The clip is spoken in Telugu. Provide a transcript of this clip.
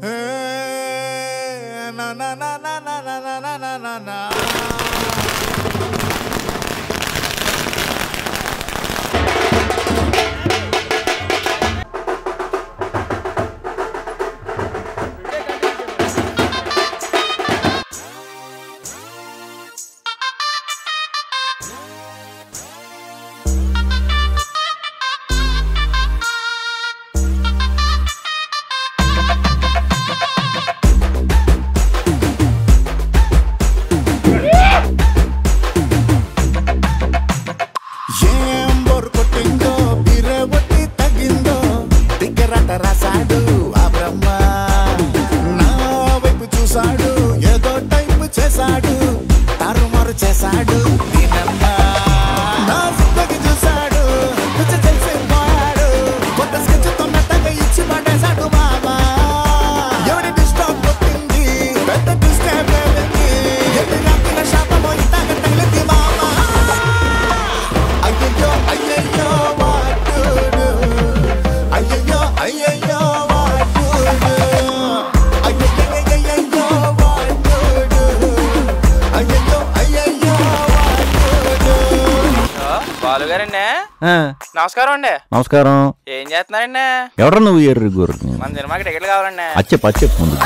Hey, na na na na na na na na na. చేశాడు తారుమారు చేశాడు బాలుగారండి నమస్కారం అండి. నమస్కారం. ఏం చేస్తున్నారండి? ఎవరు నువ్వు ఎర్రి గుర్రు? మన సినిమాకి టికెట్లు కావాలండి. అచ్చే పచ్చే ముందు